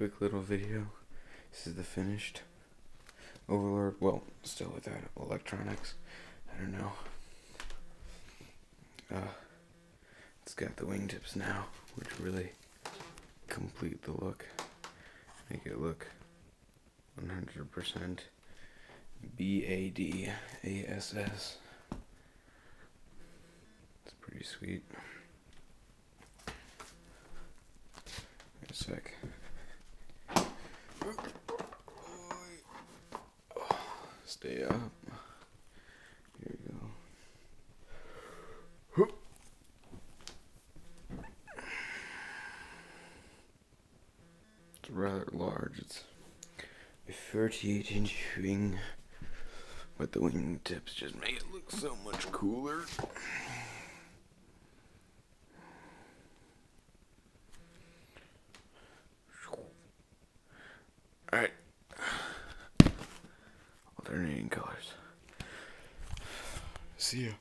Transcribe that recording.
quick little video. This is the finished Overlord. Well, still without electronics. I don't know. Uh, it's got the wingtips now, which really complete the look. Make it look 100% B A D A S S. It's pretty sweet. Wait a sec. Stay up. Here we go. It's rather large. It's a 38 inch wing, but the wing tips just make it look so much cooler. Alright. Alternating colors. See ya.